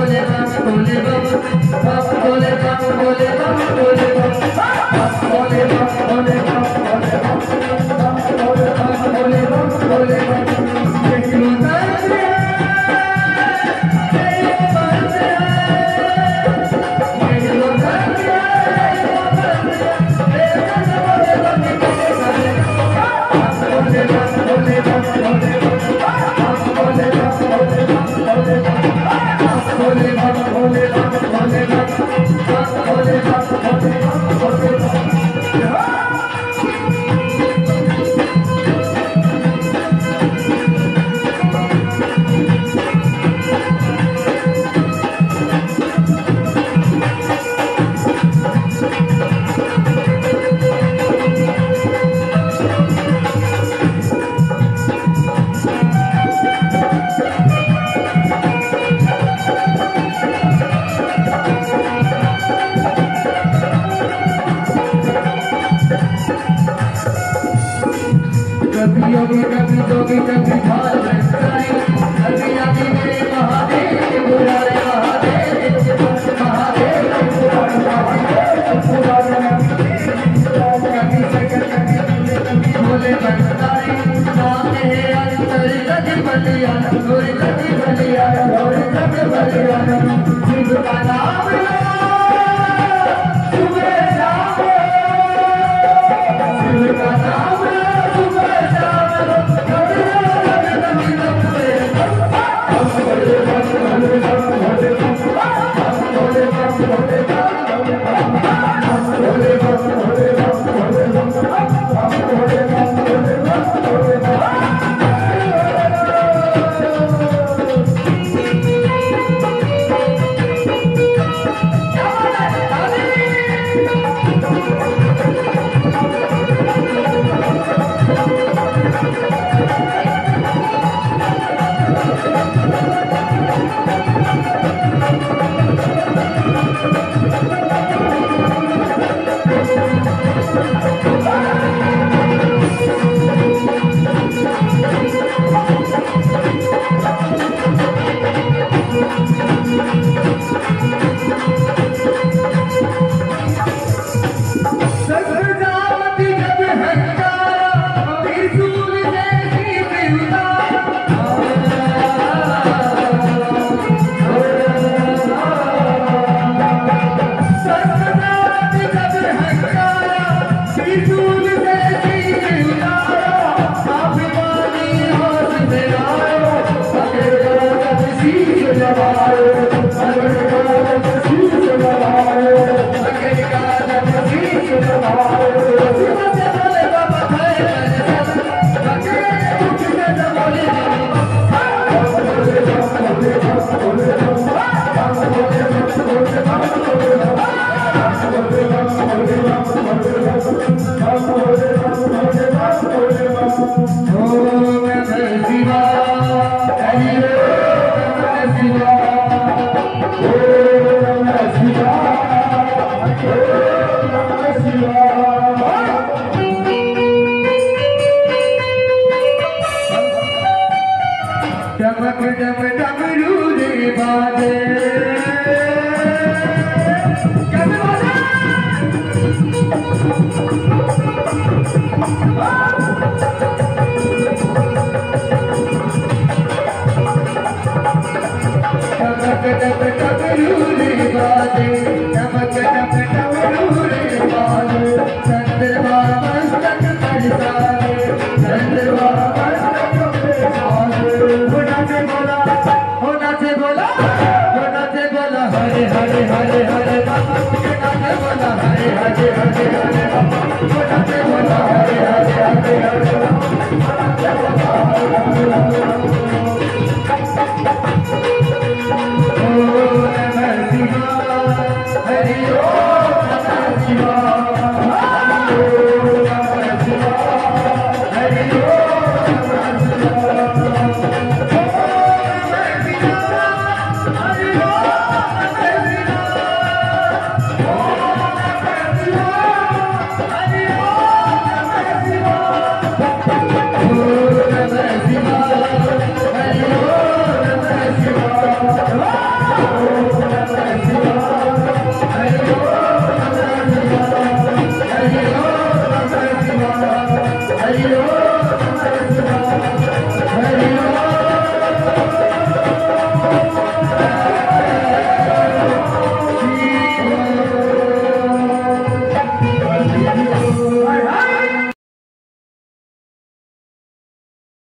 bole bam bole bam bam bole bam bole bam bole Mahadev बुलारे Mahadev Mahadev कभी शंकर कभी कभी भोले भंडारी नाम है बलिया गोरी गति बलिया गोरी गति बलिया शिव का Amen.